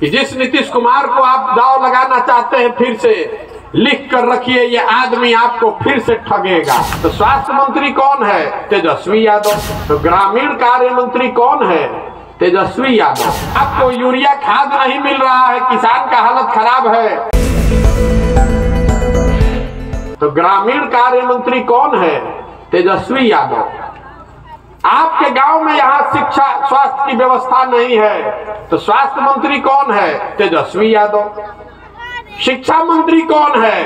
कि जिस नीतीश कुमार को आप दाव लगाना चाहते हैं, फिर से लिख कर रखिए, ये आदमी आपको फिर से ठगेगा। तो स्वास्थ्य मंत्री कौन है? तेजस्वी यादव। तो ग्रामीण कार्य मंत्री कौन है? तेजस्वी यादव। आपको यूरिया खाद नहीं मिल रहा है, किसान का हालत खराब है। तो ग्रामीण कार्य मंत्री कौन है? तेजस्वी यादव। आपके गाँव में यहाँ शिक्षा स्वास्थ्य की व्यवस्था नहीं है तो स्वास्थ्य मंत्री कौन है? तेजस्वी यादव। शिक्षा मंत्री कौन है?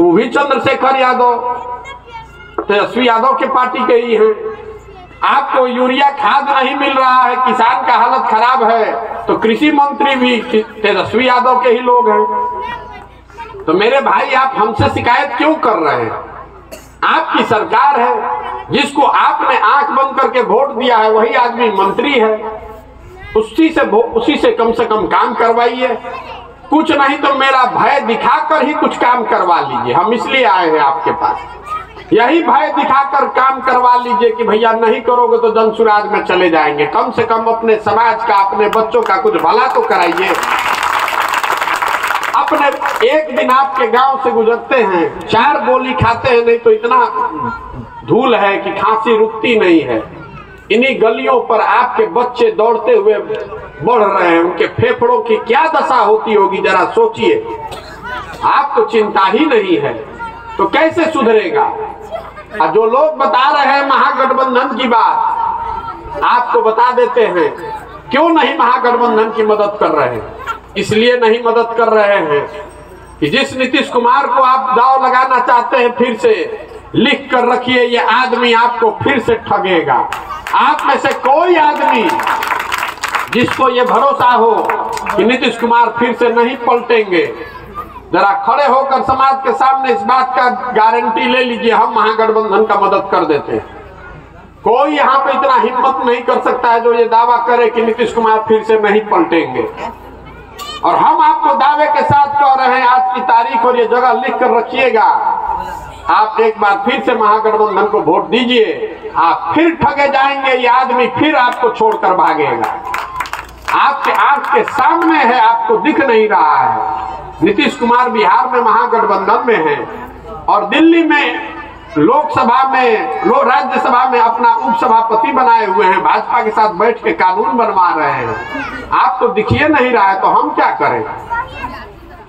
वो भी चंद्रशेखर यादव। तेजस्वी यादव के पार्टी के ही है। आपको यूरिया खाद नहीं मिल रहा है, किसान का हालत खराब है तो कृषि मंत्री भी तेजस्वी यादव के ही लोग हैं। तो मेरे भाई, आप हमसे शिकायत क्यों कर रहे हैं? आपकी सरकार है, जिसको आपने आँख बंद करके वोट दिया है, वही आदमी मंत्री है। उसी से उसी से कम से कम काम करवाइए। कुछ नहीं तो मेरा भय दिखाकर ही कुछ काम करवा लीजिए। हम इसलिए आए हैं आपके पास। यही भय दिखाकर काम करवा लीजिए कि भैया नहीं करोगे तो जनसुराज में चले जाएँगे। कम से कम अपने समाज का, अपने बच्चों का कुछ भला तो कराइए। अपने एक दिन आपके गाँव से गुजरते हैं चार गोली खाते हैं, नहीं तो इतना धूल है कि खांसी रुकती नहीं है। इन्हीं गलियों पर आपके बच्चे दौड़ते हुए बढ़ रहे हैं, उनके फेफड़ों की क्या दशा होती होगी, जरा सोचिए। आपको चिंता ही नहीं है तो कैसे सुधरेगा? और जो लोग बता रहे हैं महागठबंधन की बात आपको बता देते हैं, क्यों नहीं महागठबंधन की मदद कर रहे हैं? इसलिए नहीं मदद कर रहे हैं। कि जिस नीतीश कुमार को आप दाव लगाना चाहते हैं, फिर से लिख कर रखिए, ये आदमी आपको फिर से ठगेगा। आप में से कोई आदमी जिसको ये भरोसा हो कि नीतीश कुमार फिर से नहीं पलटेंगे, जरा खड़े होकर समाज के सामने इस बात का गारंटी ले लीजिए, हम महागठबंधन का मदद कर देते हैं। कोई यहाँ पे इतना हिम्मत नहीं कर सकता है जो ये दावा करे कि नीतीश कुमार फिर से नहीं पलटेंगे। और हम आपको दावे के साथ कह रहे हैं, आज की तारीख और ये जगह लिख कर रखिएगा। आप एक बार फिर से महागठबंधन को वोट दीजिए। आप फिर ठगे जाएँगे, ये आदमी फिर आपको छोड़कर भागेगा। आपके आँख के सामने है, आपको दिख नहीं रहा है। नीतीश कुमार बिहार में महागठबंधन में है और दिल्ली में लोकसभा में लोक राज्यसभा में अपना उपसभापति बनाए हुए हैं, भाजपा के साथ बैठ के कानून बनवा रहे हैं। आप तो दिखिए नहीं रहा है तो हम क्या करें?